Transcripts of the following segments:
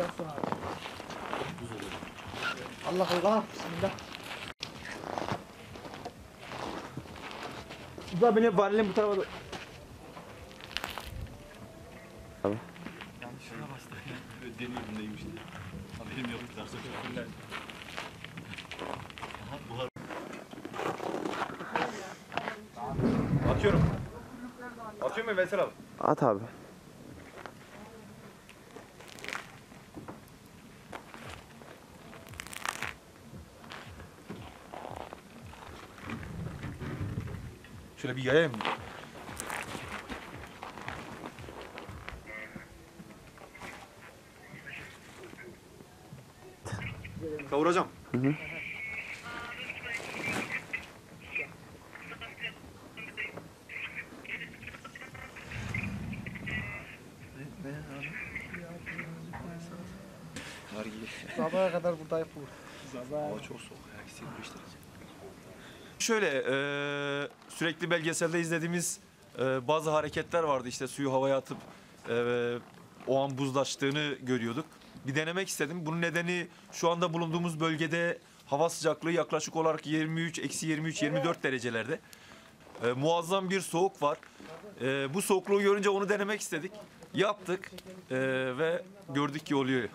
yapacağız sonra. Allah Allah. Bismillah. Bu benim valilim bu tarafa da... Abi. Ben şuna bastım. Deniyorum neymiş diye. Haberim yok. Zarsa çocuklar. Buhar. Atıyorum. Atıyor muyum Veysel abi? At abi. Şöyle bir yayayım. Kavuracağım. Sabaha kadar buradayım bu. Hava çok soğuk. Herkes 25 derece. Şöyle eee, sürekli belgeselde izlediğimiz eee, bazı hareketler vardı. İşte suyu havaya atıp eee, o an buzlaştığını görüyorduk. Bir denemek istedim. Bunun nedeni şu anda bulunduğumuz bölgede hava sıcaklığı yaklaşık olarak 23, eksi 23-24 derecelerde. Eee, muazzam bir soğuk var. Eee, bu soğukluğu görünce onu denemek istedik. Yaptık eee, ve gördük ki oluyor.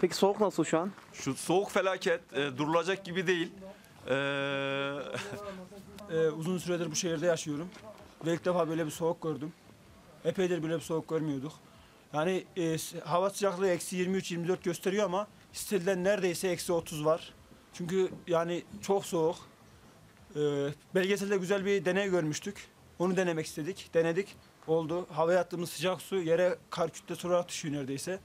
Peki soğuk nasıl şu an? Şu soğuk felaket e, durulacak gibi değil. E, Ee, uzun süredir bu şehirde yaşıyorum. Ve ilk defa böyle bir soğuk gördüm. Epeydir böyle bir soğuk görmüyorduk. Yani e, hava sıcaklığı eksi 23-24 gösteriyor ama hissedilen neredeyse eksi 30 var. Çünkü yani çok soğuk. Ee, belgeselde güzel bir deney görmüştük. Onu denemek istedik. Denedik. Oldu. Havaya attığımız sıcak su yere kar kütlesi olarak düşüyor neredeyse.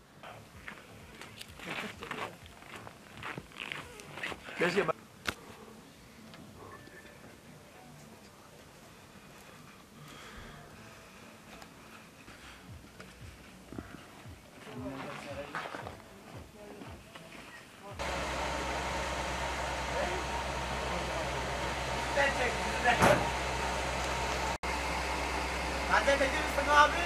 Hadi misin abi?